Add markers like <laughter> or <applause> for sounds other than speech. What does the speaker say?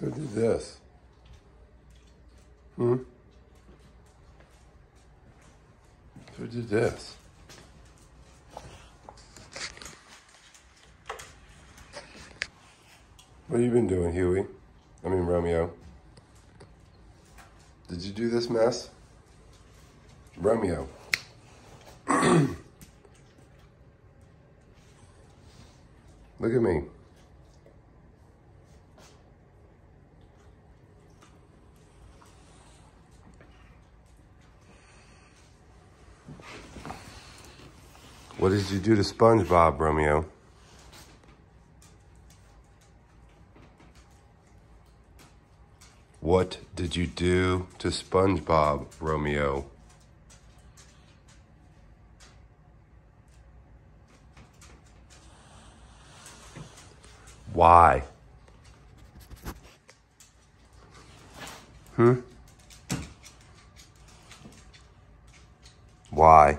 Who did this? Hmm? Who did this? What have you been doing, Huey? I mean, Romeo. Did you do this mess? Romeo. <clears throat> Look at me. What did you do to SpongeBob, Romeo? What did you do to SpongeBob, Romeo? Why? Hmm? Why?